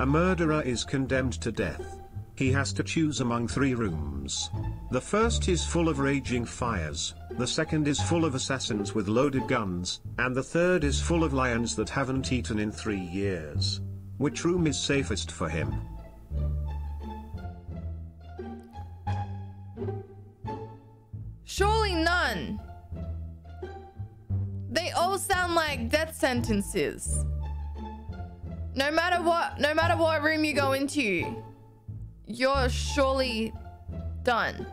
A murderer is condemned to death. He has to choose among three rooms. The first is full of raging fires, the second is full of assassins with loaded guns, and the third is full of lions that haven't eaten in three years. Which room is safest for him? Surely none. They all sound like death sentences. No matter what, no matter what room you go into, you're surely done.